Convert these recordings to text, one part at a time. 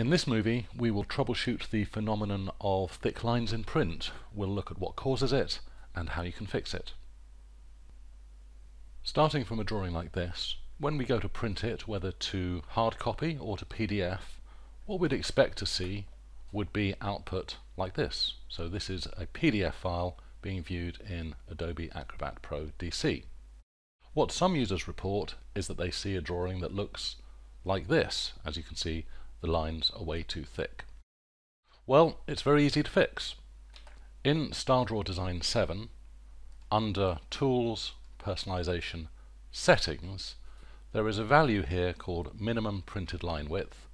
In this movie we will troubleshoot the phenomenon of thick lines in print. We'll look at what causes it and how you can fix it. Starting from a drawing like this, when we go to print it, whether to hard copy or to PDF, what we'd expect to see would be output like this. So this is a PDF file being viewed in Adobe Acrobat Pro DC. What some users report is that they see a drawing that looks like this. As you can see, the lines are way too thick. Well, it's very easy to fix. In StarDraw Design 7, under Tools, Personalization, Settings, there is a value here called Minimum Printed Line Width,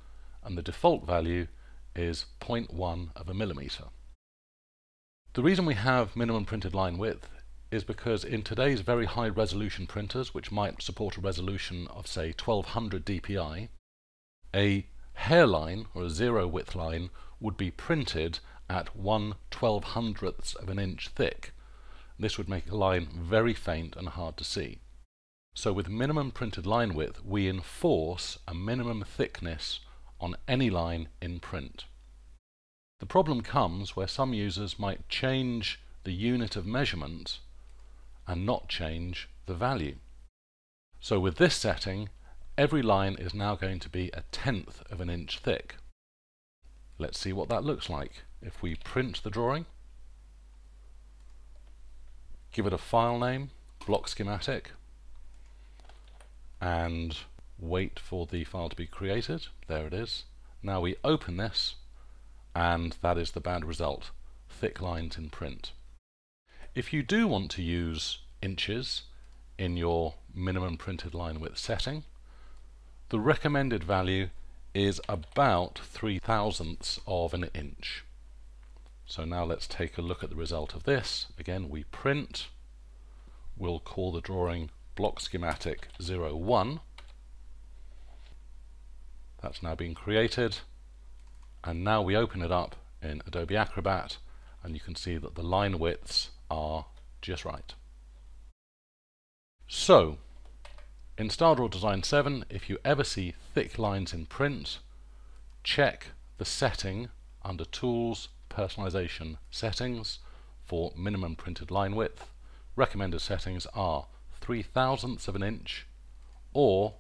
and the default value is 0.1 of a millimeter. The reason we have minimum printed line width is because in today's very high resolution printers, which might support a resolution of say 1200 dpi, a hairline or a zero width line would be printed at 1 12 hundredths of an inch thick. This would make a line very faint and hard to see. So with minimum printed line width, we enforce a minimum thickness on any line in print. The problem comes where some users might change the unit of measurement and not change the value. So with this setting, every line is now going to be a tenth of an inch thick. Let's see what that looks like. If we print the drawing, give it a file name, block schematic, and wait for the file to be created. There it is. Now we open this and that is the bad result, thick lines in print. If you do want to use inches in your minimum printed line width setting, the recommended value is about 3 thousandths of an inch. So now let's take a look at the result of this. Again, we print, we'll call the drawing block schematic 01. That's now been created and now we open it up in Adobe Acrobat and you can see that the line widths are just right. So, in StarDraw Design 7, if you ever see thick lines in print, check the setting under Tools, Personalization, Settings for minimum printed line width. Recommended settings are 3 thousandths of an inch or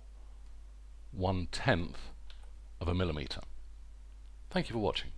1 tenth of a millimeter. Thank you for watching.